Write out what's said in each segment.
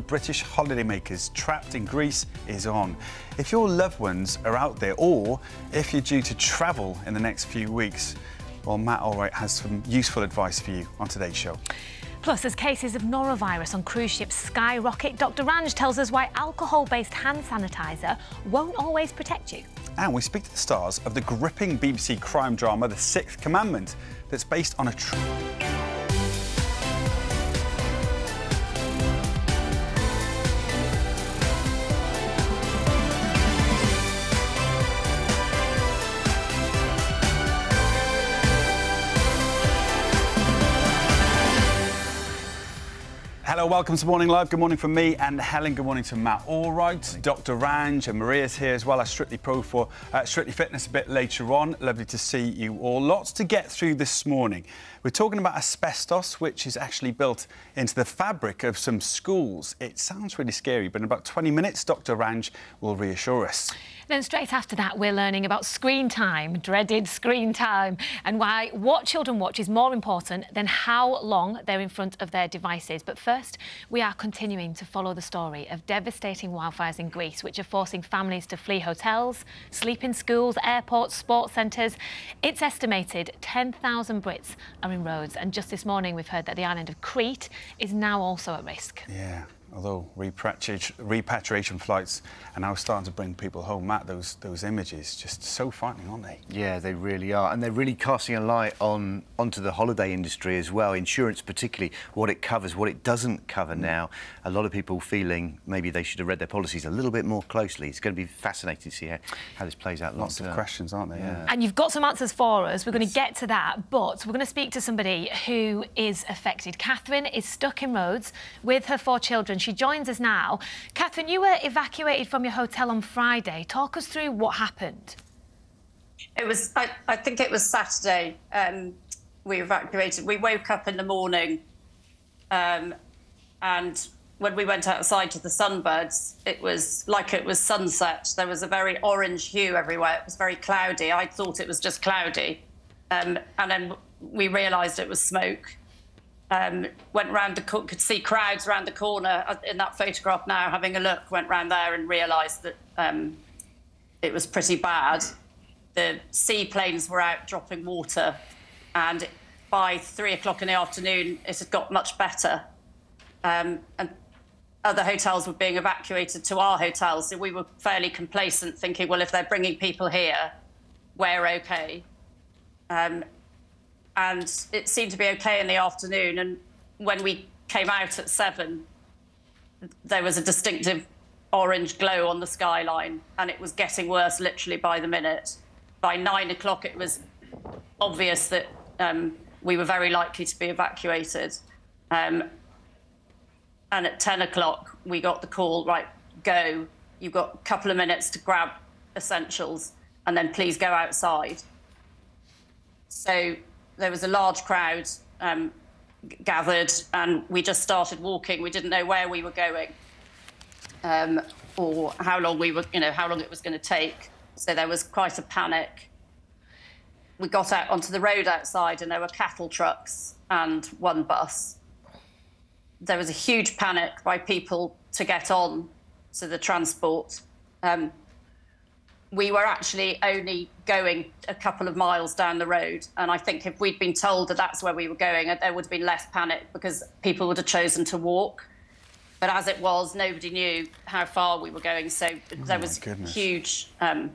British holidaymakers trapped in Greece is on. If your loved ones are out there or if you're due to travel in the next few weeks, well, Matt Allwright has some useful advice for you on today's show. Plus, as cases of norovirus on cruise ships skyrocket, Dr. Ranj tells us why alcohol-based hand sanitizer won't always protect you. And we speak to the stars of the gripping BBC crime drama The Sixth Commandment that's based on a true... welcome to Morning Live. Good morning from me and Helen. Good morning to Matt Allwright, Dr. Ranj, and Maria's here as well as Strictly Pro for uh, Strictly Fitness a bit later on. Lovely to see you all. Lots to get through this morning. We're talking about asbestos, which is actually built into the fabric of some schools. It sounds really scary, but in about 20 minutes, Dr. Ranj will reassure us. Then straight after that, we're learning about screen time, dreaded screen time, and why what children watch is more important than how long they're in front of their devices. But first, we are continuing to follow the story of devastating wildfires in Greece, which are forcing families to flee hotels, sleep in schools, airports, sports centres. It's estimated 10,000 Brits are in Rhodes, and just this morning we've heard that the island of Crete is now also at risk. Yeah although repatriation flights are now starting to bring people home, Matt, those those images just so frightening, aren't they? Yeah, they really are, and they're really casting a light on onto the holiday industry as well. Insurance, particularly, what it covers, what it doesn't cover mm. now. A lot of people feeling maybe they should have read their policies a little bit more closely. It's going to be fascinating to see how, how this plays out. Lots of questions, aren't they? Yeah. And you've got some answers for us. We're yes. going to get to that, but we're going to speak to somebody who is affected. Catherine is stuck in Rhodes with her four children. She joins us now. Catherine, you were evacuated from your hotel on Friday. Talk us through what happened. It was, I, I think it was Saturday. Um, we evacuated. We woke up in the morning, um, and when we went outside to the sunbirds, it was like it was sunset. There was a very orange hue everywhere. It was very cloudy. I thought it was just cloudy, um, and then we realised it was smoke um, went round the could see crowds around the corner uh, in that photograph now having a look went round there and realized that um, it was pretty bad. The seaplanes were out dropping water and by three o'clock in the afternoon it had got much better. Um, and other hotels were being evacuated to our hotels so we were fairly complacent thinking well if they're bringing people here we're okay. Um, and it seemed to be okay in the afternoon. And when we came out at seven, there was a distinctive orange glow on the skyline, and it was getting worse literally by the minute. By nine o'clock, it was obvious that um, we were very likely to be evacuated. Um, and at 10 o'clock, we got the call right, go. You've got a couple of minutes to grab essentials, and then please go outside. So there was a large crowd um, gathered, and we just started walking. We didn't know where we were going um, or how long we were, you know, how long it was going to take. So there was quite a panic. We got out onto the road outside, and there were cattle trucks and one bus. There was a huge panic by people to get on to the transport. Um, we were actually only going a couple of miles down the road. And I think if we'd been told that that's where we were going, there would have been less panic because people would have chosen to walk. But as it was, nobody knew how far we were going. So oh there was goodness. huge um,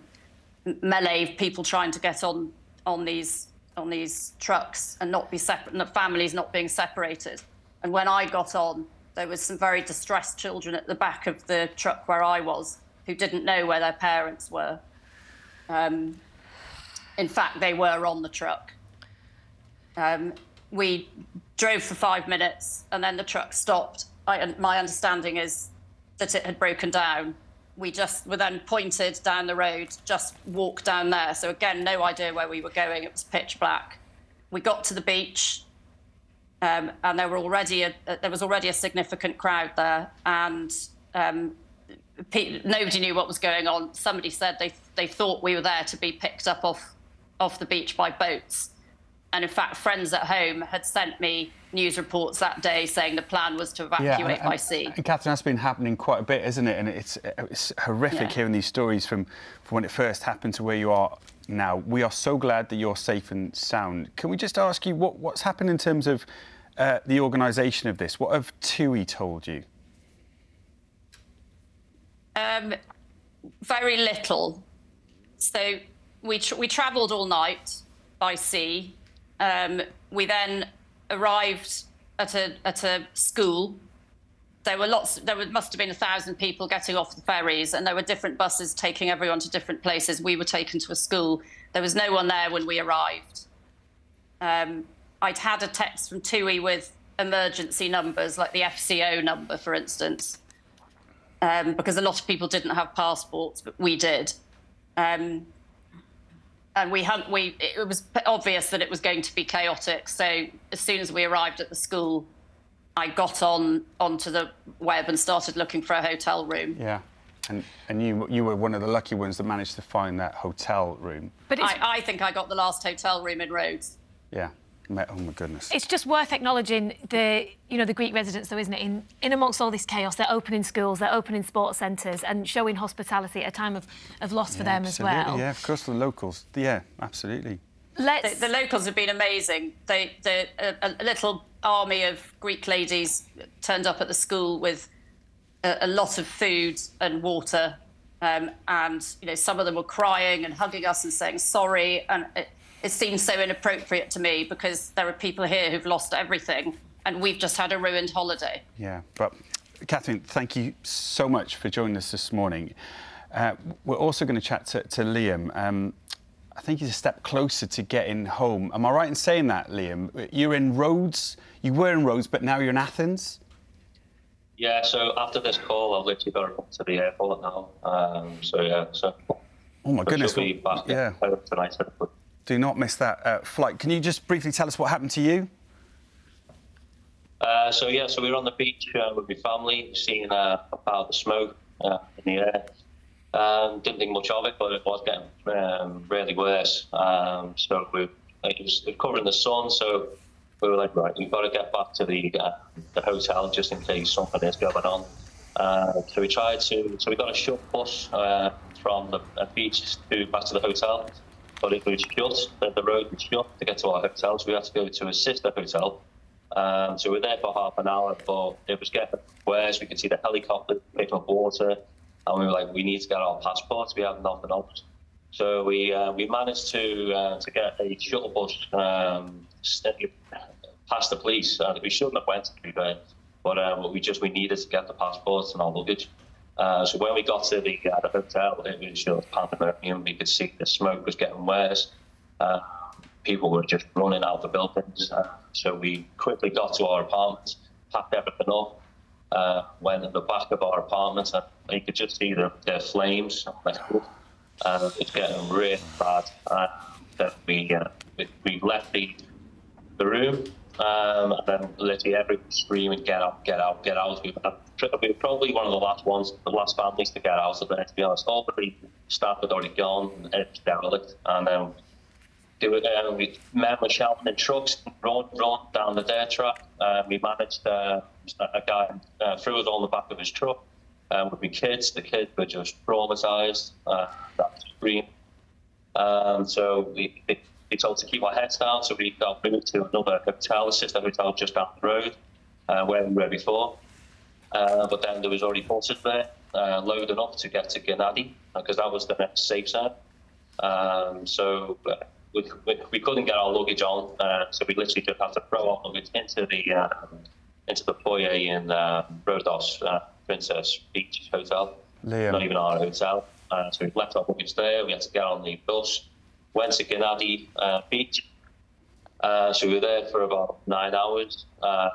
melee of people trying to get on on these on these trucks and not be separate, families not being separated. And when I got on, there was some very distressed children at the back of the truck where I was who didn't know where their parents were. Um, in fact, they were on the truck. Um, we drove for five minutes and then the truck stopped. I, my understanding is that it had broken down. We just were then pointed down the road, just walked down there. So again, no idea where we were going. It was pitch black. We got to the beach, um, and there were already a, there was already a significant crowd there, and um, nobody knew what was going on. Somebody said they they thought we were there to be picked up off off the beach by boats. and in fact, friends at home had sent me news reports that day saying the plan was to evacuate and, by sea. And Catherine, that's been happening quite a bit, isn't it? And it's, it's horrific Yeah. hearing these stories from, from when it first happened to where you are now. We are so glad that you're safe and sound. Can we just ask you what, what's happened in terms of uh, the organisation of this? What have TUI told you? Um, very little. So we tr- we travelled all night by sea. Um, we then arrived at a at a school. There were lots. There were, must have been a thousand people getting off the ferries, and there were different buses taking everyone to different places. We were taken to a school. There was no one there when we arrived. Um, I'd had a text from TUI with emergency numbers, like the FCO number, for instance um, because a lot of people didn't have passports, but we did. Um, and we, hunt, we it was obvious that it was going to be chaotic. So as soon as we arrived at the school, I got on onto the web and started looking for a hotel room. Yeah. And, and you, you were one of the lucky ones that managed to find that hotel room. But I, I think I got the last hotel room in Rhodes. Yeah. Ma- Oh, my goodness. it's just worth acknowledging the, you know, the Greek residents, though, isn't it? In, in amongst all this chaos, they're opening schools, they're opening sports centres, and showing hospitality at a time of, of loss for them as Absolutely, well. Yeah, of course, for the locals. Yeah, absolutely. Let's. The, the locals have been amazing. They, the, a, a little army of Greek ladies turned up at the school with a, a lot of food and water, um, and you know some of them were crying and hugging us and saying sorry. And it, it seems so inappropriate to me because there are people here who've lost everything, and we've just had a ruined holiday. Yeah, but Catherine, thank you so much for joining us this morning. Uh, we're also going to chat to, to Liam. Um, I think he's a step closer to getting home. Am I right in saying that, Liam? You're in Rhodes. You were in Rhodes, but now you're in Athens. Yeah, so after this call, I've literally got to go to the airport now. Um, so yeah, so Oh my I goodness! should be back Yeah. tonight. hopefully. Do not miss that uh, flight. Can you just briefly tell us what happened to you? Uh, so yeah, so we were on the beach uh, with my family, seeing uh, about the smoke uh, in the air. Um, didn't think much of it, but it was getting um, really worse. Um, so we, was it was covering the sun, so we were like, right, we've got to get back to the uh, the hotel just in case something is going on. Uh, so we tried to, so we got a short bus from the beach to back to the hotel, but it was shut. The, the road was shut to get to our hotel, so we had to go to a sister hotel. Um, so we were there for half an hour, but it was getting worse. We could see the helicopter picking up water, and we were like, we need to get our passports. We have nothing else. So we uh, we managed to uh, to get a shuttle bus um, st- past the police. Uh, we shouldn't have went to be fair, but uh, we just we needed to get the passports and our luggage. Uh, so when we got to the, uh, the hotel, it was just pandemonium. We could see the smoke was getting worse. Uh, people were just running out of the buildings. Uh, so we quickly got to our apartments, packed everything up, uh, went in the back of our apartment, and you could just see the, the flames. Uh, it's getting really bad. Uh, that we, uh, we we left the the room, um, and then literally everyone screaming, "Get out! Get out! Get out!" We were, probably one of the last ones, the last families to get out of there. To be honest, all the staff had already gone, and it was derelict, and then they were, uh, we men were shouting in trucks, run, run down the dirt track. Uh, we managed uh, a guy uh, threw us all in the back of his truck uh, with my kids. The kids were just traumatized. Uh, that scream. Um, so we, we, we told to keep our heads down. So we got moved to another hotel, a sister hotel just down the road, uh, where we were before. Uh, but then there was already buses there, uh, loading up to get to Gennadi, because that was the next safe zone. Um, so uh, we, we, we couldn't get our luggage on, uh, so we literally just had to throw our luggage into the uh, into the foyer in uh, Rhodos uh, Princess Beach Hotel. Liam. Not even our hotel. Uh, so we left our luggage there. We had to get on the bus, went to Gennadi uh, Beach. Uh, so we were there for about nine hours. Uh,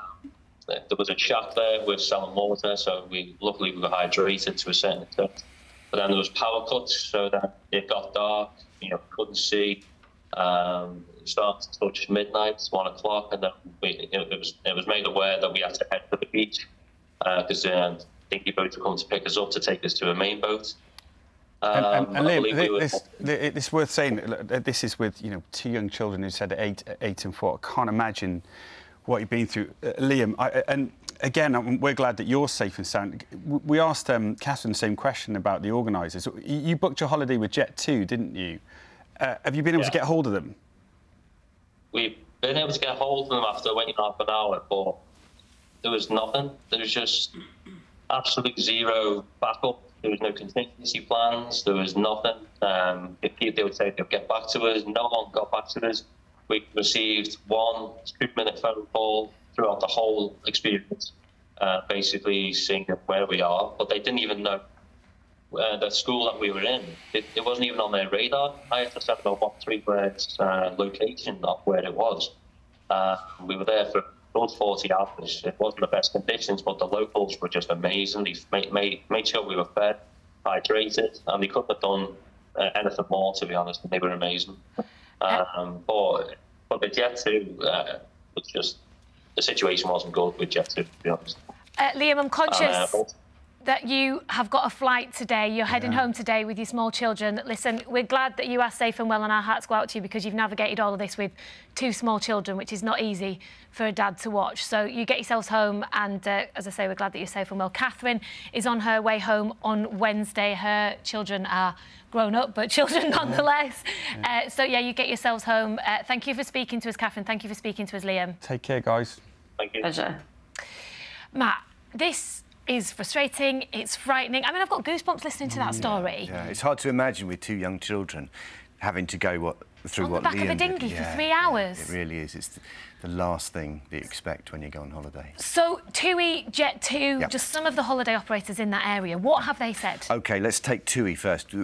there was a shack there with selling water, so we luckily we were hydrated to a certain extent. But then there was power cuts, so that it got dark. You know, couldn't see. Um, it started to touch midnight, one o'clock, and then we, it, it was it was made aware that we had to head to the beach because uh, dinky boats were coming to pick us up to take us to a main boat. And, and, Um, and Liam, believe we thi- were- this, thi- it's worth saying that this is with you know two young children who said eight, eight and four. I can't imagine what you've been through, uh, Liam. I, and again, um, we're glad that you're safe and sound. We asked um, Catherine the same question about the organisers. You booked your holiday with Jet2, didn't you? Uh, have you been able to Yeah. get hold of them? we've been able to get hold of them after waiting half an hour, but there was nothing. There was just absolute zero backup. There was no contingency plans. There was nothing. Um, if they would say they'll get back to us, no one got back to us. We received one two-minute phone call throughout the whole experience, uh, basically saying where we are, but they didn't even know uh, the school that we were in, it, it wasn't even on their radar. I had to send them a three words uh, location of where it was. Uh, we were there for about 40 hours. It wasn't the best conditions, but the locals were just amazing. They made, made, made sure we were fed, hydrated, and they couldn't have done uh, anything more, to be honest. They were amazing. Um, but, but the Jet 2 uh, was just, the situation wasn't good with Jet 2, to be honest. Uh, Liam, I'm conscious Uh, that you have got a flight today. You're heading home today with your small children. Listen, we're glad that you are safe and well, and our hearts go out to you because you've navigated all of this with two small children, which is not easy for a dad to watch. So you get yourselves home, and uh, as I say, we're glad that you're safe and well. Catherine is on her way home on Wednesday. Her children are grown up, but children nonetheless. Uh, so yeah, you get yourselves home. Uh, thank you for speaking to us, Catherine. Thank you for speaking to us, Liam. Take care, guys. Thank you. Pleasure. Matt, this is frustrating. It's frightening. I mean, I've got goosebumps listening to that mm, story. Yeah, it's hard to imagine with two young children having to go what through On the what back of a Liam did. dinghy for Yeah, three yeah, hours. it really is. It's the, the last thing that you expect when you go on holiday. So, TUI, Jet2, Yep. just some of the holiday operators in that area, what have they said? Okay, let's take TUI first.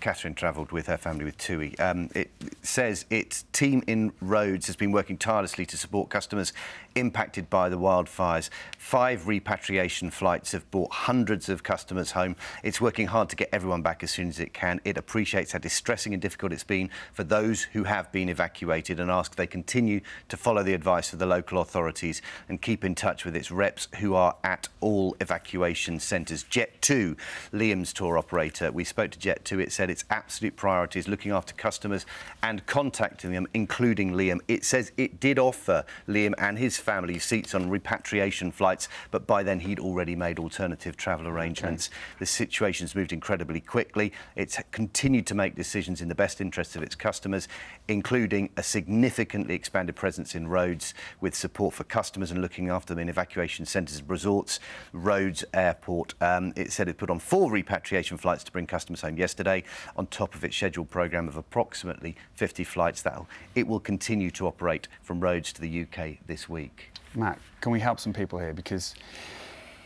Catherine travelled with her family with TUI. Um, it says its team in Rhodes has been working tirelessly to support customers impacted by the wildfires. Five repatriation flights have brought hundreds of customers home. It's working hard to get everyone back as soon as it can. It appreciates how distressing and difficult it's been for those who have been evacuated and asks they continue to follow the advice of the local authorities and keep in touch with its reps who are at all evacuation centres. Jet2, Liam's tour operator, we spoke to Jet2. It said its absolute priority is looking after customers and contacting them, including Liam. It says it did offer Liam and his family seats on repatriation flights, but by then he'd already made alternative travel arrangements. The situation's moved incredibly quickly. It's continued to make decisions in the best interest of its customers, including a significantly expanded presence in Rhodes with support for customers and looking after them in evacuation centres and resorts. Rhodes Airport, um, it said it put on four repatriation flights to bring customers home yesterday, on top of its scheduled programme of approximately 50 flights. That it will continue to operate from Rhodes to the UK this week. Matt, can we help some people here? Because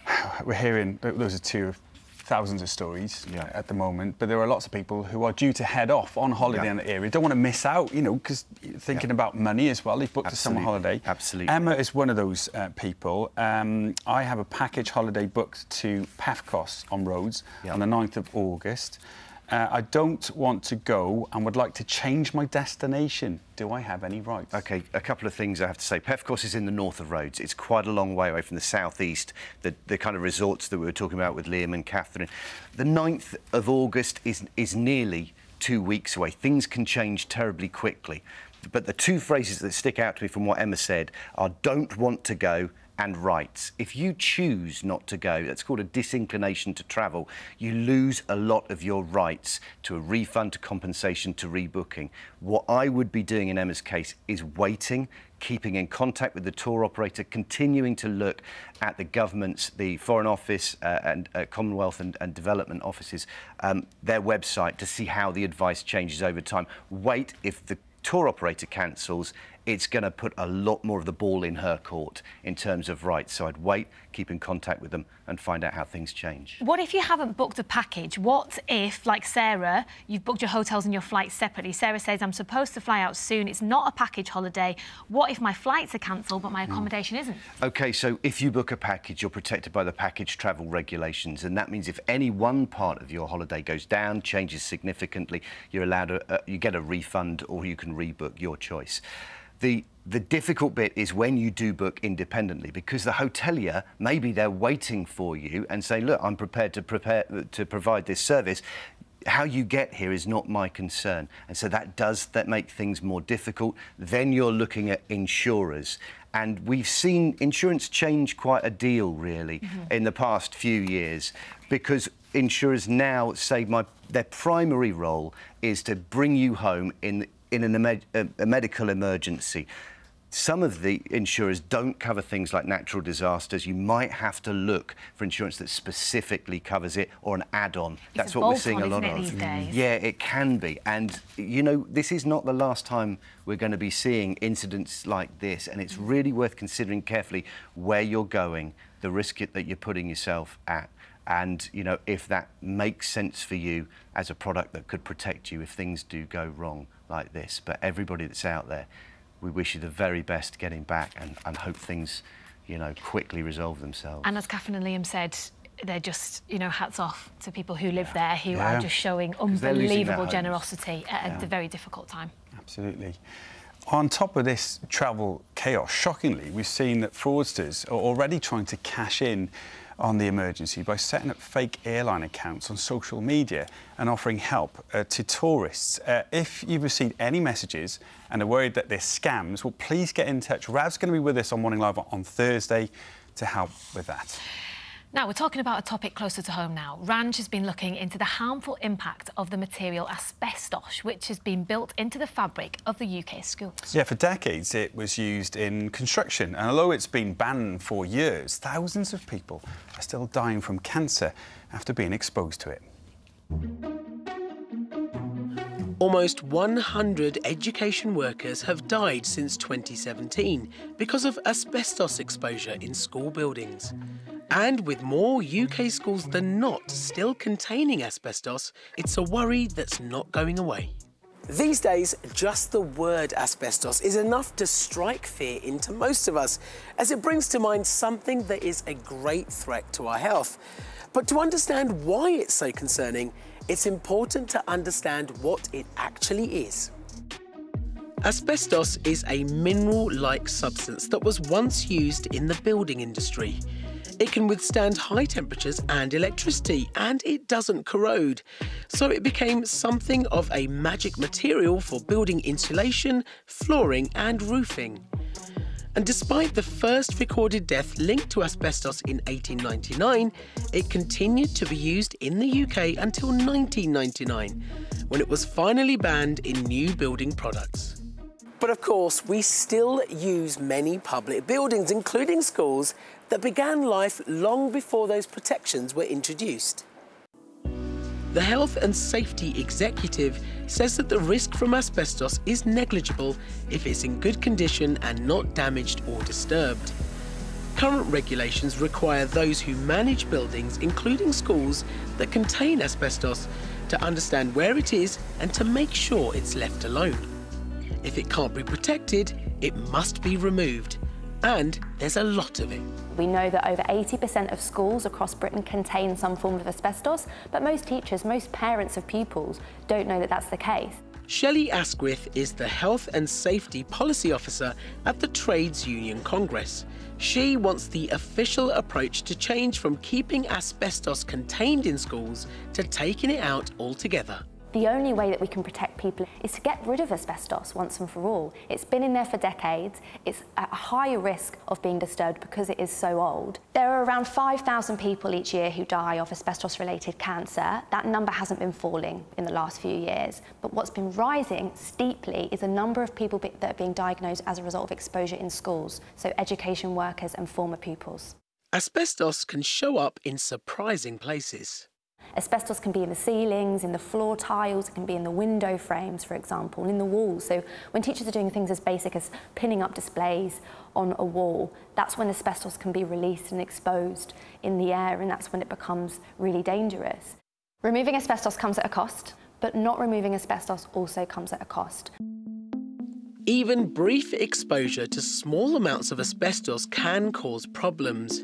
we're hearing those are two of thousands of stories Yeah. at the moment, but there are lots of people who are due to head off on holiday Yeah. in the area. Don't want to miss out, you know, because thinking about money as well. They've booked a summer holiday. Absolutely. Emma is one of those uh, people. Um, I have a package holiday booked to Pefkos on Rhodes Yeah. on the 9th of August. Uh, I don't want to go and would like to change my destination. Do I have any rights? Okay, a couple of things I have to say. Pefkos is in the north of Rhodes. It's quite a long way away from the southeast, the, the kind of resorts that we were talking about with Liam and Catherine. The 9th of August is, is nearly two weeks away. Things can change terribly quickly. But the two phrases that stick out to me from what Emma said are don't want to go and rights. If you choose not to go, that's called a disinclination to travel, you lose a lot of your rights to a refund, to compensation, to rebooking. What I would be doing in Emma's case is waiting, keeping in contact with the tour operator, continuing to look at the government's, the Foreign Office uh, and uh, Commonwealth and, and Development offices, um, their website to see how the advice changes over time. Wait if the tour operator cancels, it's going to put a lot more of the ball in her court in terms of rights. So I'd wait, keep in contact with them, and find out how things change. What if you haven't booked a package? What if, like Sarah, you've booked your hotels and your flights separately? Sarah says, I'm supposed to fly out soon. It's not a package holiday. What if my flights are cancelled but my accommodation isn't? Okay, so if you book a package, you're protected by the package travel regulations, and that means if any one part of your holiday goes down, changes significantly, you're allowed a, uh, you get a refund or you can rebook your choice. The the difficult bit is when you do book independently because the hotelier maybe they're waiting for you and say, look, I'm prepared to prepare to provide this service. how you get here is not my concern. And so that does that make things more difficult. Then you're looking at insurers. And we've seen insurance change quite a deal, really, mm-hmm. in the past few years, because insurers now say my, their primary role is to bring you home in, in an, a, a medical emergency. Some of the insurers don't cover things like natural disasters. You might have to look for insurance that specifically covers it or an add-on. That's what we're seeing a lot of. Yeah, it can be. And you know, this is not the last time we're going to be seeing incidents like this, and it's really worth considering carefully where you're going, the risk that you're putting yourself at and you know if that makes sense for you as a product that could protect you if things do go wrong like this but everybody that's out there we wish you the very best getting back and, and hope things, you know, quickly resolve themselves. And as Catherine and Liam said, they're just, you know, hats off to people who live yeah. there who yeah. are just showing unbelievable generosity at yeah. a very difficult time. Absolutely. On top of this travel chaos, shockingly, we've seen that fraudsters are already trying to cash in on the emergency by setting up fake airline accounts on social media and offering help uh, to tourists. Uh, if you've received any messages and are worried that they're scams, well, please get in touch. Rav's going to be with us on Morning Live on Thursday to help with that. Now, we're talking about a topic closer to home now. Ranj has been looking into the harmful impact of the material asbestos, which has been built into the fabric of the UK schools. Yeah, for decades it was used in construction, and although it's been banned for years, thousands of people are still dying from cancer after being exposed to it. Almost 100 education workers have died since 2017 because of asbestos exposure in school buildings. And with more UK schools than not still containing asbestos, it's a worry that's not going away. These days, just the word asbestos is enough to strike fear into most of us, as it brings to mind something that is a great threat to our health. But to understand why it's so concerning, it's important to understand what it actually is. Asbestos is a mineral-like substance that was once used in the building industry. It can withstand high temperatures and electricity, and it doesn't corrode. So it became something of a magic material for building insulation, flooring, and roofing. And despite the first recorded death linked to asbestos in 1899, it continued to be used in the UK until 1999, when it was finally banned in new building products. But of course, we still use many public buildings, including schools, that began life long before those protections were introduced. The Health and Safety Executive says that the risk from asbestos is negligible if it's in good condition and not damaged or disturbed. Current regulations require those who manage buildings, including schools, that contain asbestos to understand where it is and to make sure it's left alone. If it can't be protected, it must be removed. And there's a lot of it. We know that over 80% of schools across Britain contain some form of asbestos, but most teachers, most parents of pupils don't know that that's the case. Shelley Asquith is the Health and Safety Policy Officer at the Trades Union Congress. She wants the official approach to change from keeping asbestos contained in schools to taking it out altogether. The only way that we can protect people is to get rid of asbestos once and for all. It's been in there for decades. It's at a higher risk of being disturbed because it is so old. There are around 5,000 people each year who die of asbestos-related cancer. That number hasn't been falling in the last few years. But what's been rising steeply is the number of people that are being diagnosed as a result of exposure in schools, so education workers and former pupils. Asbestos can show up in surprising places. Asbestos can be in the ceilings, in the floor tiles, it can be in the window frames, for example, and in the walls. So when teachers are doing things as basic as pinning up displays on a wall, that's when asbestos can be released and exposed in the air, and that's when it becomes really dangerous. Removing asbestos comes at a cost, but not removing asbestos also comes at a cost. Even brief exposure to small amounts of asbestos can cause problems.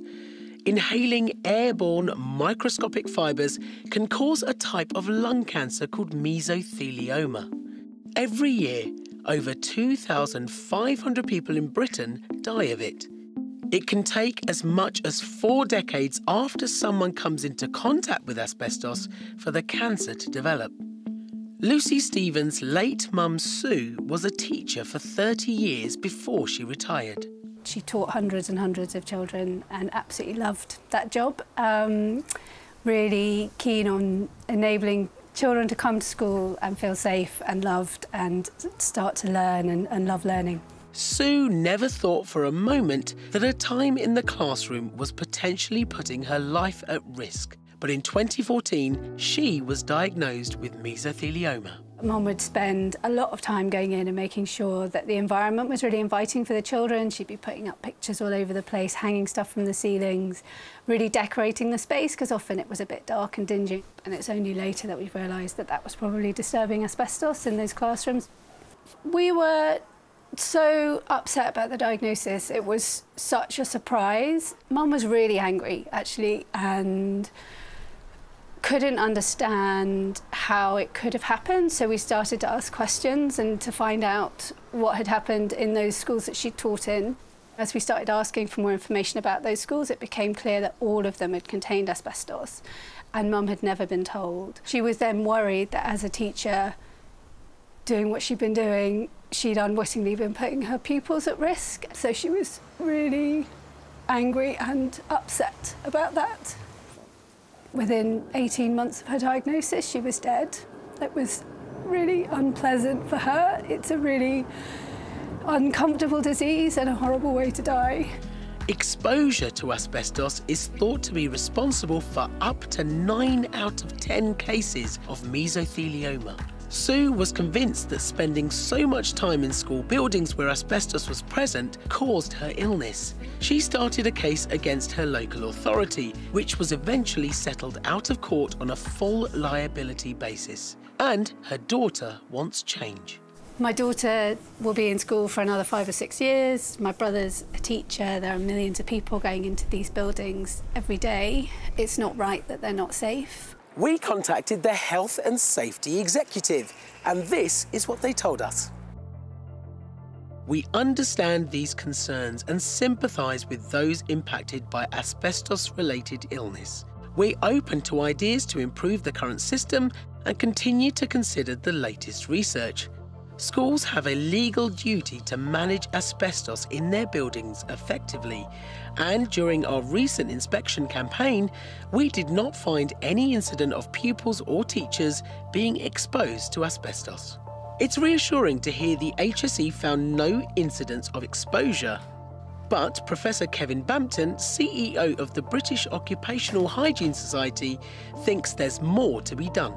Inhaling airborne microscopic fibres can cause a type of lung cancer called mesothelioma. Every year, over 2,500 people in Britain die of it. It can take as much as four decades after someone comes into contact with asbestos for the cancer to develop. Lucy Stevens' late mum Sue was a teacher for 30 years before she retired. She taught hundreds and hundreds of children and absolutely loved that job. Um, really keen on enabling children to come to school and feel safe and loved and start to learn and, and love learning. Sue never thought for a moment that her time in the classroom was potentially putting her life at risk but in 2014, she was diagnosed with mesothelioma. Mum would spend a lot of time going in and making sure that the environment was really inviting for the children. She'd be putting up pictures all over the place, hanging stuff from the ceilings, really decorating the space because often it was a bit dark and dingy. And it's only later that we've realised that that was probably disturbing asbestos in those classrooms. We were so upset about the diagnosis. It was such a surprise. Mum was really angry, actually, and couldn't understand how it could have happened. So we started to ask questions and to find out what had happened in those schools that she taught in. As we started asking for more information about those schools, it became clear that all of them had contained asbestos, and mum had never been told. She was then worried that as a teacher, doing what she'd been doing, she'd unwittingly been putting her pupils at risk. So she was really angry and upset about that. Within 18 months of her diagnosis, she was dead. It was really unpleasant for her. It's a really uncomfortable disease and a horrible way to die. Exposure to asbestos is thought to be responsible for up to 9 out of 10 cases of mesothelioma. Sue was convinced that spending so much time in school buildings where asbestos was present caused her illness. She started a case against her local authority, which was eventually settled out of court on a full liability basis. And her daughter wants change. My daughter will be in school for another five or six years. My brother's a teacher. There are millions of people going into these buildings every day. It's not right that they're not safe we contacted the Health and Safety Executive, and this is what they told us. We understand these concerns and sympathise with those impacted by asbestos-related illness. We're open to ideas to improve the current system and continue to consider the latest research. Schools have a legal duty to manage asbestos in their buildings effectively, and during our recent inspection campaign, we did not find any incident of pupils or teachers being exposed to asbestos. It's reassuring to hear the HSE found no incidents of exposure. But Professor Kevin Bampton, CEO of the British Occupational Hygiene Society, thinks there's more to be done.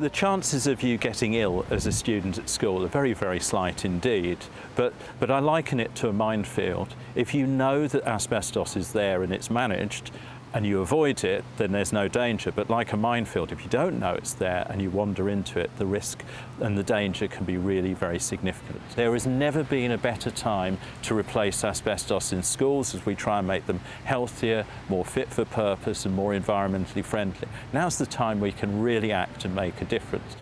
The chances of you getting ill as a student at school are very, very slight indeed, but, but I liken it to a minefield. If you know that asbestos is there and it's managed, and you avoid it, then there's no danger. But like a minefield, if you don't know it's there and you wander into it, the risk and the danger can be really very significant. There has never been a better time to replace asbestos in schools as we try and make them healthier, more fit for purpose and more environmentally friendly. Now's the time we can really act and make a difference.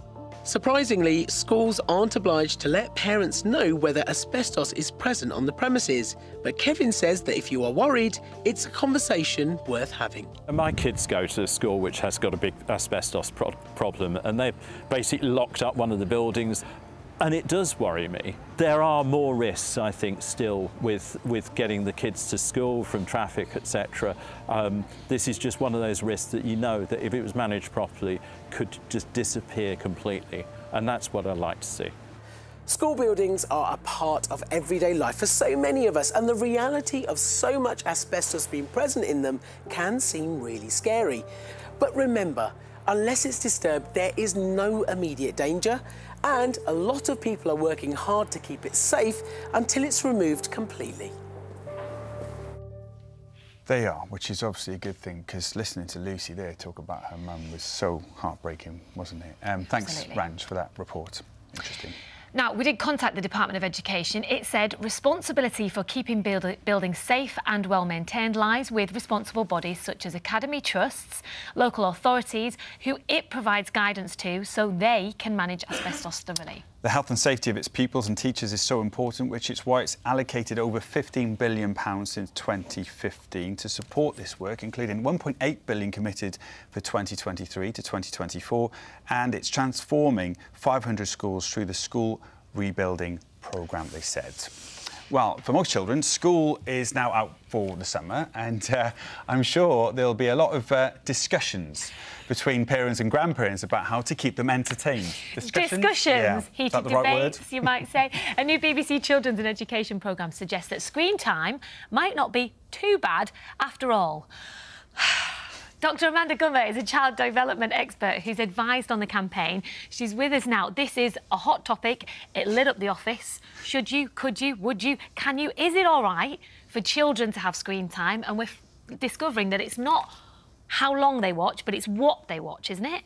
Surprisingly, schools aren't obliged to let parents know whether asbestos is present on the premises. But Kevin says that if you are worried, it's a conversation worth having. My kids go to a school which has got a big asbestos pro problem and they've basically locked up one of the buildings and it does worry me. There are more risks, I think, still with, with getting the kids to school from traffic, etc. Um, this is just one of those risks that you know that if it was managed properly, could just disappear completely. And that's what I'd like to see. School buildings are a part of everyday life for so many of us, and the reality of so much asbestos being present in them can seem really scary. But remember, unless it's disturbed, there is no immediate danger, and a lot of people are working hard to keep it safe until it's removed completely. They are, which is obviously a good thing because listening to Lucy there talk about her mum was so heartbreaking, wasn't it? Um, thanks, Absolutely. Ranj, for that report. Interesting. Now, we did contact the Department of Education. It said responsibility for keeping build buildings safe and well maintained lies with responsible bodies such as academy trusts, local authorities, who it provides guidance to so they can manage asbestos thoroughly. The health and safety of its pupils and teachers is so important, which is why it's allocated over £15 billion since 2015 to support this work, including £1.8 billion committed for 2023 to 2024, and it's transforming 500 schools through the school rebuilding programme, they said. Well, for most children, school is now out for the summer, and uh, I'm sure there'll be a lot of uh, discussions between parents and grandparents about how to keep them entertained. Discussions, Discussions yeah. heated debates, right you might say. a new BBC Children's and Education programme suggests that screen time might not be too bad after all. Dr. Amanda Gummer is a child development expert who's advised on the campaign. She's with us now. This is a hot topic. It lit up the office. Should you, could you, would you, can you? Is it all right for children to have screen time? And we're discovering that it's not how long they watch, but it's what they watch, isn't it?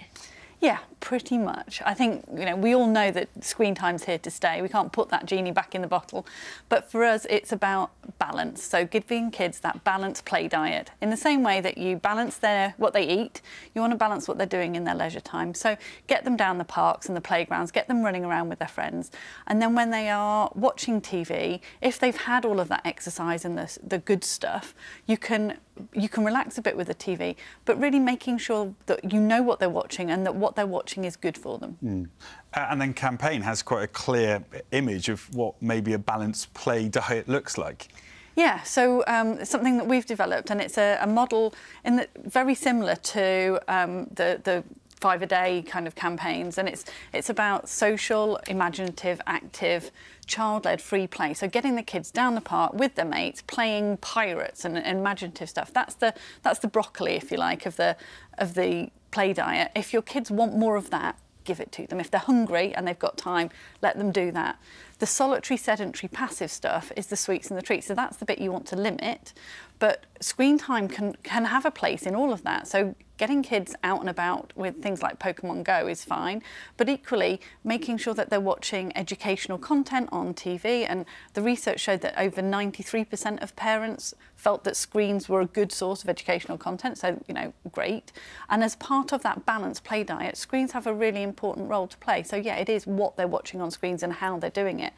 Yeah, pretty much. I think, you know, we all know that screen time's here to stay. We can't put that genie back in the bottle. But for us, it's about balance. So giving kids that balanced play diet. In the same way that you balance their what they eat, you want to balance what they're doing in their leisure time. So get them down the parks and the playgrounds, get them running around with their friends. And then when they are watching TV, if they've had all of that exercise and the, the good stuff, you can you can relax a bit with the TV, but really making sure that you know what they're watching and that what they're watching is good for them. Mm. And then campaign has quite a clear image of what maybe a balanced play diet looks like. Yeah, so um, something that we've developed, and it's a, a model in the, very similar to um, the, the five a day kind of campaigns and it's it's about social imaginative active child-led free play. So getting the kids down the park with their mates playing pirates and, and imaginative stuff. That's the that's the broccoli if you like of the of the play diet. If your kids want more of that give it to them. If they're hungry and they've got time let them do that the solitary sedentary passive stuff is the sweets and the treats so that's the bit you want to limit but screen time can can have a place in all of that so getting kids out and about with things like Pokemon Go is fine, but equally making sure that they're watching educational content on TV. And the research showed that over 93% of parents felt that screens were a good source of educational content, so, you know, great. And as part of that balanced play diet, screens have a really important role to play. So, yeah, it is what they're watching on screens and how they're doing it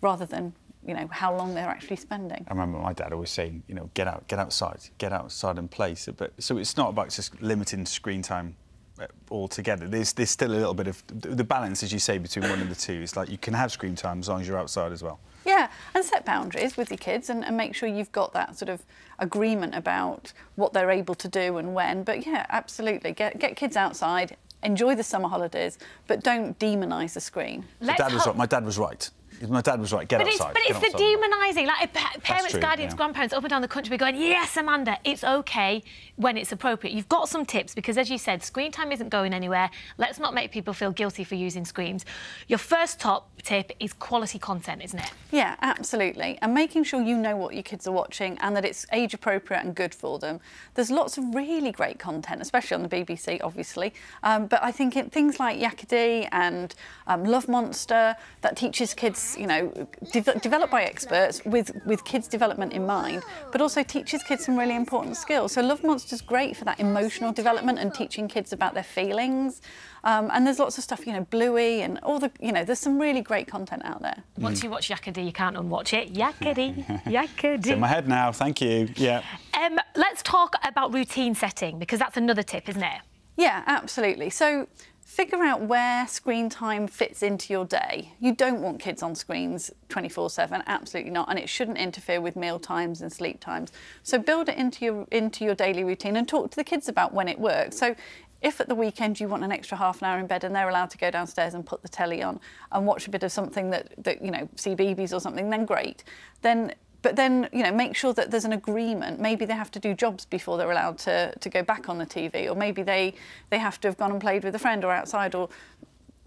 rather than you know how long they're actually spending. I remember my dad always saying, you know, get out, get outside, get outside and play. So, but so it's not about just limiting screen time uh, altogether. There's there's still a little bit of the balance, as you say, between one and the two. It's like you can have screen time as long as you're outside as well. Yeah, and set boundaries with your kids and, and make sure you've got that sort of agreement about what they're able to do and when. But yeah, absolutely, get get kids outside. Enjoy the summer holidays, but don't demonise the screen. Dad, was, my dad was right. My dad was right. Get but outside. It's, but it's the demonising. Like parents, true, guardians, yeah. grandparents up and down the country going, yes, Amanda, it's okay when it's appropriate. You've got some tips because, as you said, screen time isn't going anywhere. Let's not make people feel guilty for using screens. Your first top tip is quality content, isn't it? Yeah, absolutely. And making sure you know what your kids are watching and that it's age appropriate and good for them. There's lots of really great content, especially on the BBC, obviously. Um, but I think it, things like Yakka Dee and um, Love Monster that teaches kids you know, de developed by experts with, with kids' development in mind, but also teaches kids some really important skills. So Love Monster's is great for that emotional development and teaching kids about their feelings. Um, and there's lots of stuff, you know, Bluey and all the, you know, there's some really great content out there. Once you watch Yakka Dee, you can't unwatch it. Yakka Dee, Yakka Dee. It's in my head now, thank you. Yeah. Um, let's talk about routine setting because that's another tip, isn't it? Yeah, absolutely. So figure out where screen time fits into your day. You don't want kids on screens 24/7, absolutely not, and it shouldn't interfere with meal times and sleep times. So build it into your into your daily routine and talk to the kids about when it works. So if at the weekend you want an extra half an hour in bed and they're allowed to go downstairs and put the telly on and watch a bit of something that, that you know, see CBeebies or something, then great. Then but then you know make sure that there's an agreement maybe they have to do jobs before they're allowed to, to go back on the tv or maybe they they have to have gone and played with a friend or outside or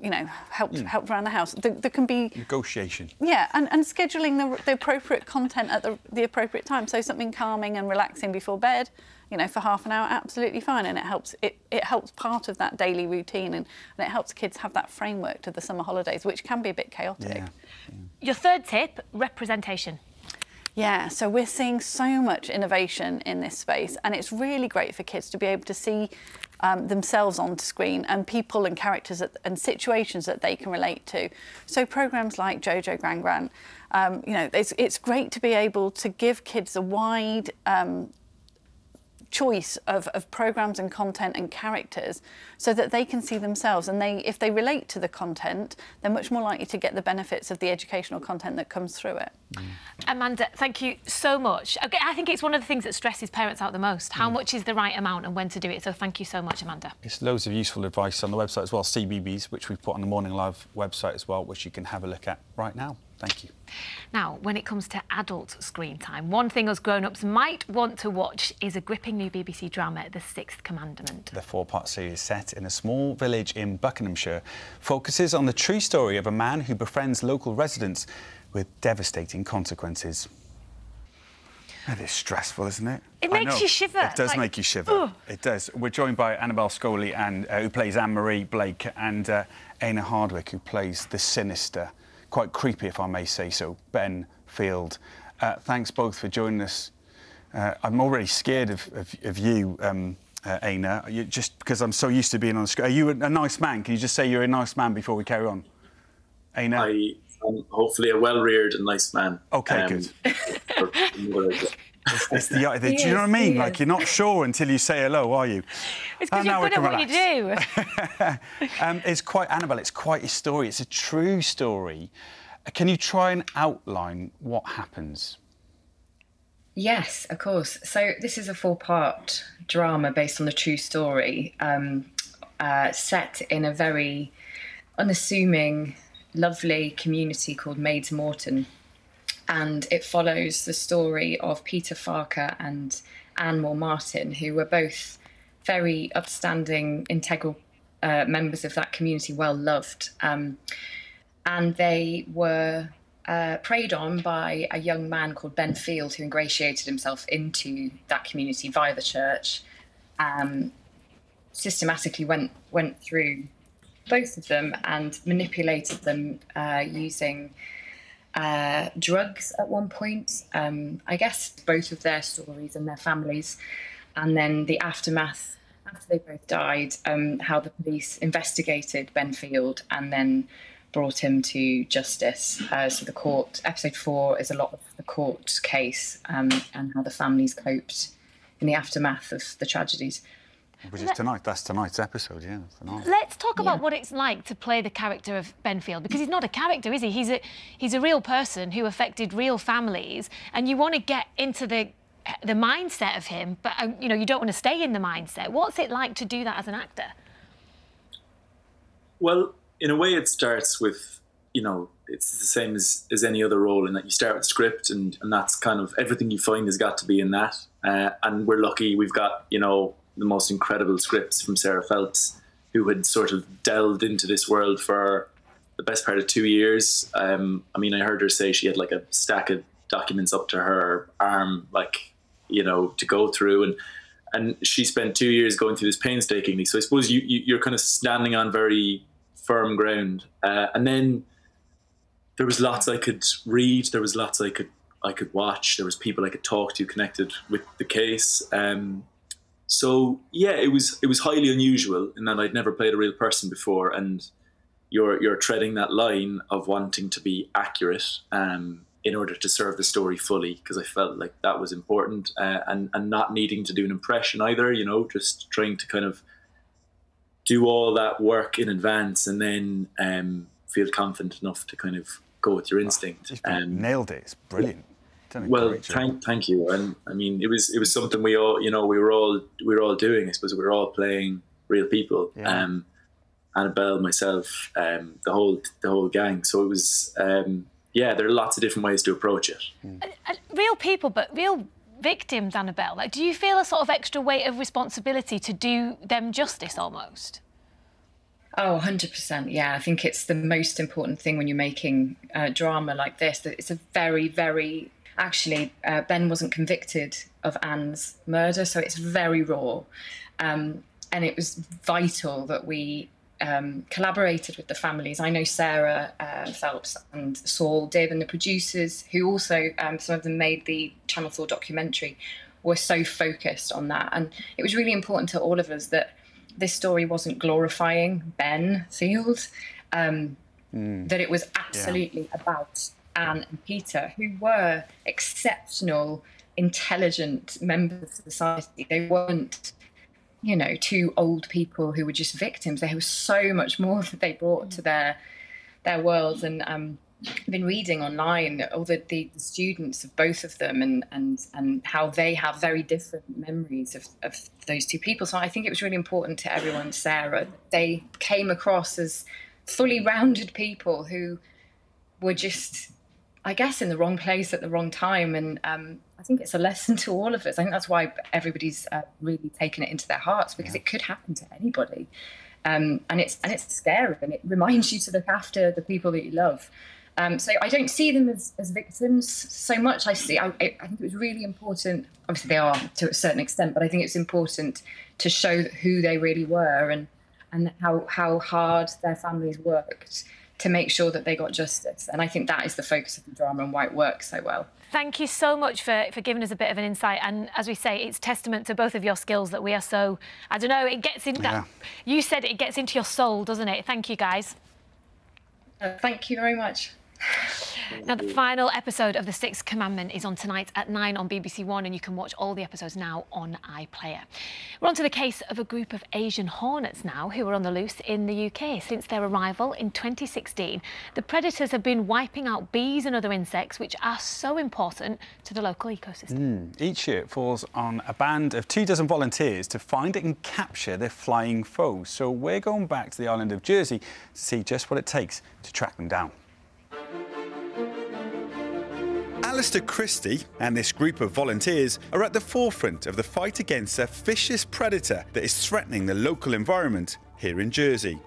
you know helped mm. helped around the house there, there, can be negotiation yeah and, and scheduling the, the appropriate content at the, the appropriate time so something calming and relaxing before bed you know for half an hour absolutely fine and it helps it, it helps part of that daily routine and, and it helps kids have that framework to the summer holidays which can be a bit chaotic yeah. Yeah. your third tip representation yeah, so we're seeing so much innovation in this space, and it's really great for kids to be able to see um, themselves onto screen and people and characters that, and situations that they can relate to. So programs like Jojo Gran Gran, um, you know, it's, it's great to be able to give kids a wide um, choice of, of programs and content and characters so that they can see themselves. And they if they relate to the content they're much more likely to get the benefits of the educational content that comes through it. Mm. amanda thank you so much. I think it's one of the things that stresses parents out the most. How mm. much is the right amount and when to do it? So thank you so much amanda. It's loads of useful advice on the website as well CBeebies which we've put on the morning live website as well which you can have a look at right now Thank you. Now, when it comes to adult screen time, one thing us grown-ups might want to watch is a gripping new BBC drama, The Sixth Commandment. The four-part series set in a small village in Buckinghamshire focuses on the true story of a man who befriends local residents with devastating consequences. It is stressful, isn't it? It makes you shiver. It does like, make you shiver. Ugh. It does. We're joined by Annabel Scholey, and, uh, who plays Anne-Marie Blake, and uh, Éanna Hardwicke, who plays the sinister quite creepy, if I may say so, Ben Field. Uh, thanks both for joining us. Uh, I'm already scared of, of, of you, um, uh, Éanna, you, just because I'm so used to being on the screen. Are you a, a, nice man? Can you just say you're a nice man before we carry on? Éanna? I am hopefully a well-reared and nice man. OK, um, good. It's, it's the, the, do you know what I mean? Like you're not sure until you say hello, are you? It's because you're good at what relax. you do. um, it's quite Annabel. It's quite a story. It's a true story. Can you try and outline what happens? Yes, of course. So this is a four-part drama based on the true story, um, uh, set in a very unassuming, lovely community called Maids Moreton and it follows the story of Peter Farquhar and Ann Moore-Martin, who were both very upstanding, integral uh, members of that community, well loved. Um, and they were uh, preyed on by a young man called Ben Field, who ingratiated himself into that community via the church. Um, systematically went went through both of them and manipulated them uh, using uh, drugs at one point. Um, I guess both of their stories and their families, and then the aftermath after they both died, um, how the police investigated Ben Field and then brought him to justice. Uh, so the court, episode four, is a lot of the court case um, and how the families coped in the aftermath of the tragedies. Which is tonight. That's tonight's episode, yeah. Tonight. Let's talk about what it's like to play the character of Ben Field, because he's not a character, is he? He's a he's a real person who affected real families, and you want to get into the the mindset of him, but uh, you know you don't want to stay in the mindset. What's it like to do that as an actor? Well, in a way, it starts with you know it's the same as, as any other role in that you start with script and, and that's kind of everything you find has got to be in that uh, and we're lucky we've got you know the most incredible scripts from Sarah Phelps, who had sort of delved into this world for the best part of two years. Um, I mean, I heard her say she had like a stack of documents up to her arm, like you know, to go through, and and she spent two years going through this painstakingly. So I suppose you, you are kind of standing on very firm ground, uh, and then there was lots I could read. There was lots I could I could watch. There was people I could talk to connected with the case. Um, so yeah, it was it was highly unusual in that I'd never played a real person before, and you're you're treading that line of wanting to be accurate um, in order to serve the story fully because I felt like that was important, uh, and and not needing to do an impression either. You know, just trying to kind of do all that work in advance and then um, feel confident enough to kind of go with your instinct. Oh, um, nailed it. It's brilliant well, thank thank you. And I mean, it was it was something we all you know we were all we were all doing. I suppose we were all playing real people. Yeah. Um, Annabel, myself, um, the whole the whole gang. So it was um, yeah. There are lots of different ways to approach it. Mm. real people, but real victims, Annabel. Like, do you feel a sort of extra weight of responsibility to do them justice almost? Oh, 100%. Yeah, I think it's the most important thing when you're making uh, drama like this. That it's a very, very actually uh, Ben wasn't convicted of Ann's murder, so it's very raw. Um, and it was vital that we um, collaborated with the families. I know Sarah uh, Phelps and Saul Dibb and the producers, who also, um, some of them made the Channel 4 documentary, were so focused on that. And it was really important to all of us that this story wasn't glorifying Ben Field, um, mm. that it was absolutely yeah. about Ann and Peter, who were exceptional, intelligent members of society. They weren't, you know, two old people who were just victims. There was so much more that they brought to their their worlds, and um, I've been reading online all the, the, students of both of them and and and how they have very different memories of, of those two people. So I think it was really important to everyone, Sarah, they came across as fully rounded people who were just, I guess, in the wrong place at the wrong time. And um, I think it's a lesson to all of us. I think that's why everybody's uh, really taken it into their hearts because yeah. it could happen to anybody. Um, and it's and it's scary and it reminds you to look after the people that you love. Um, so I don't see them as, as victims so much. I see. I, I, think it was really important. Obviously, they are to a certain extent, but I think it's important to show who they really were and and how how hard their families worked to make sure that they got justice. And I think that is the focus of the drama and why it works so well. Thank you so much for, for giving us a bit of an insight. And as we say, it's testament to both of your skills that we are so, I don't know, it gets into yeah. that. You said it gets into your soul, doesn't it? Thank you, guys. Uh, thank you very much. Now, the final episode of The Sixth Commandment is on tonight at 9 on BBC One, and you can watch all the episodes now on iPlayer. We're on to the case of a group of Asian hornets now who are on the loose in the UK. Since their arrival in 2016, the predators have been wiping out bees and other insects, which are so important to the local ecosystem. Mm. Each year, it falls on a band of two dozen volunteers to find and capture their flying foes. So we're going back to the island of Jersey to see just what it takes to track them down. Alastair Christie and this group of volunteers are at the forefront of the fight against a vicious predator that is threatening the local environment here in Jersey.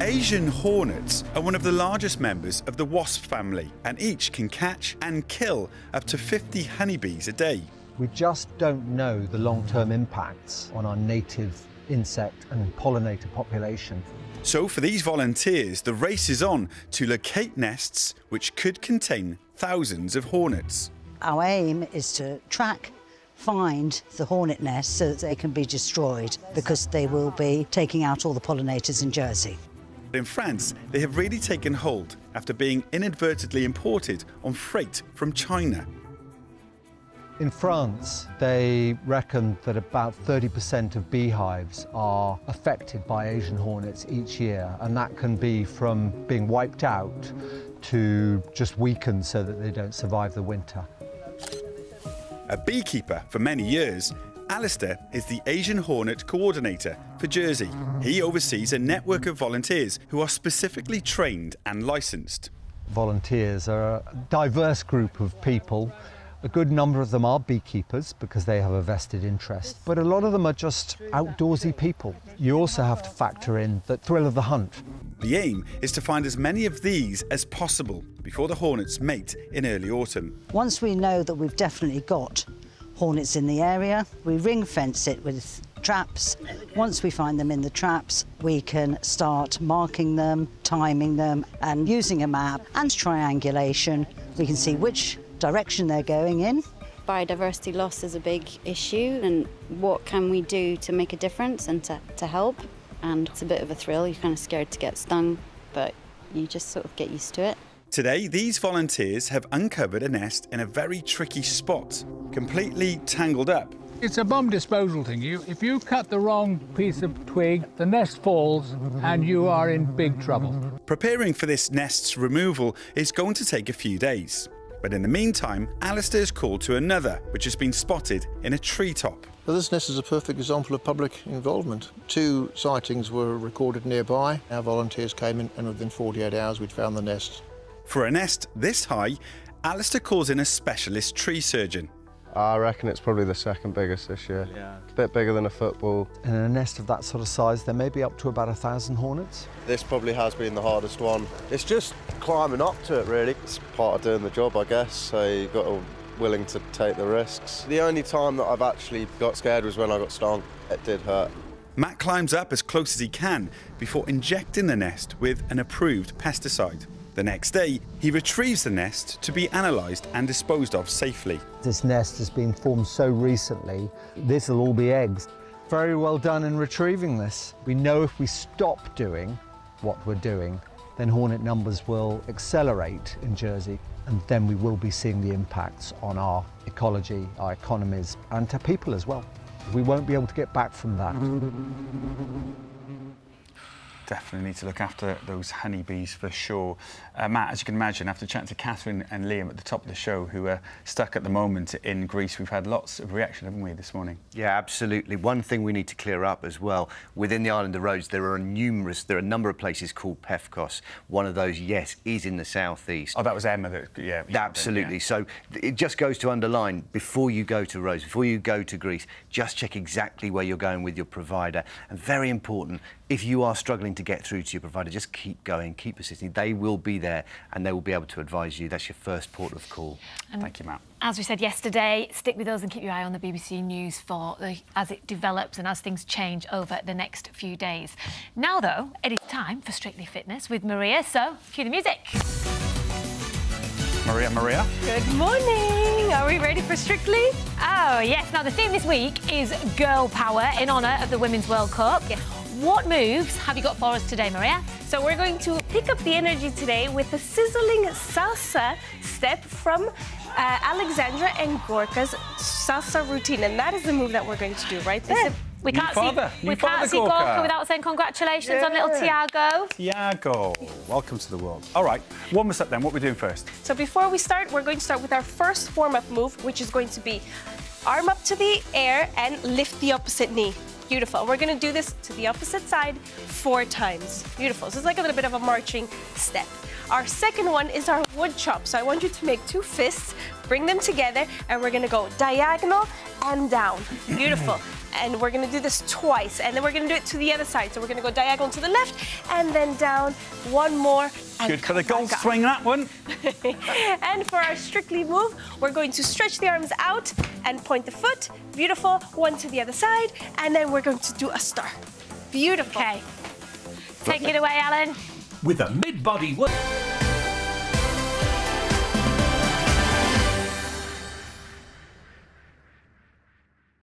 Asian hornets are one of the largest members of the wasp family and each can catch and kill up to 50 honeybees a day. We just don't know the long-term impacts on our native insect and pollinator population. So for these volunteers, the race is on to locate nests which could contain thousands of hornets. Our aim is to track find the hornet nests so that they can be destroyed because they will be taking out all the pollinators in Jersey. In France, they have really taken hold after being inadvertently imported on freight from China. In France, they reckon that about 30% of beehives are affected by Asian hornets each year, and that can be from being wiped out to just weaken so that they don't survive the winter. A beekeeper for many years, Alastair is the Asian Hornet Coordinator for Jersey. He oversees a network of volunteers who are specifically trained and licensed. Volunteers are a diverse group of people a good number of them are beekeepers because they have a vested interest, but a lot of them are just outdoorsy people. You also have to factor in the thrill of the hunt. The aim is to find as many of these as possible before the hornets mate in early autumn. Once we know that we've definitely got hornets in the area, we ring fence it with traps. Once we find them in the traps, we can start marking them, timing them, and using a map and triangulation, we can see which direction they're going in. Biodiversity loss is a big issue, and what can we do to make a difference and to, to help? And it's a bit of a thrill. You're kind of scared to get stung, but you just sort of get used to it. Today, these volunteers have uncovered a nest in a very tricky spot, completely tangled up. It's a bomb disposal thing. You, if you cut the wrong piece of twig, the nest falls and you are in big trouble. Preparing for this nest's removal is going to take a few days. But in the meantime, Alastair is called to another, which has been spotted in a treetop. Well, this nest is a perfect example of public involvement. Two sightings were recorded nearby. Our volunteers came in, and within 48 hours, we'd found the nest. For a nest this high, Alastair calls in a specialist tree surgeon. I reckon it's probably the second biggest this year. Yeah. A bit bigger than a football. In a nest of that sort of size, there may be up to about a thousand hornets. This probably has been the hardest one. It's just climbing up to it, really. It's part of doing the job, I guess, so you've got to willing to take the risks. The only time that I've actually got scared was when I got stung. It did hurt. Matt climbs up as close as he can before injecting the nest with an approved pesticide. The next day, he retrieves the nest to be analysed and disposed of safely. This nest has been formed so recently, this will all be eggs. very well done in retrieving this. We know if we stop doing what we're doing, then hornet numbers will accelerate in Jersey and then we will be seeing the impacts on our ecology, our economies and to people as well. We won't be able to get back from that. definitely need to look after those honeybees for sure. Uh, Matt, as you can imagine, after chatting to Catherine and Liam at the top of the show, who are stuck at the moment in Greece, we've had lots of reaction, haven't we, this morning? Yeah, absolutely. One thing we need to clear up as well, within the island of Rhodes, there are numerous, there are a number of places called Pefkos. One of those, yes, is in the southeast. Oh, that was Emma that, yeah. Absolutely. Yeah. So it just goes to underline, before you go to Rhodes, before you go to Greece, just check exactly where you're going with your provider. And very important, if you are struggling to get through to your provider, just keep going, keep persisting. They will be there and they will be able to advise you. That's your first port of call. And Thank you, Matt. As we said yesterday, stick with us and keep your eye on the BBC News for the, as it develops and as things change over the next few days. Now, though, it is time for Strictly Fitness with Maria. So, cue the music. Maria, Maria. Good morning. Are we ready for Strictly? Oh, yes. Now, the theme this week is Girl Power in honour of the Women's World Cup. Yes. What moves have you got for us today, Maria? So we're going to pick up the energy today with a sizzling salsa step from uh, Alexandra and Gorka's salsa routine. And that is the move that we're going to do right there. We can't father. see, we can't see Gorka. Gorka without saying congratulations yeah. on little Thiago. Thiago, welcome to the world. All right, warm us up then. What are we doing first? So before we start, we're going to start with our first warm-up move, which is going to be arm up to the air and lift the opposite knee. Beautiful. We're to do this to the opposite side four times. Beautiful. So it's like a little bit of a marching step. Our second one is our wood chop. So I want you to make two fists, bring them together, and we're to go diagonal and down. Beautiful. and we're gonna do this twice and then we're gonna do it to the other side. So we're gonna go diagonal to the left and then down one more good for the golf swing that one. And for our strictly move we're going to stretch the arms out and point the foot. Beautiful. One to the other side and then we're going to do a star. Beautiful. Okay. Take it away alan. With a mid-body work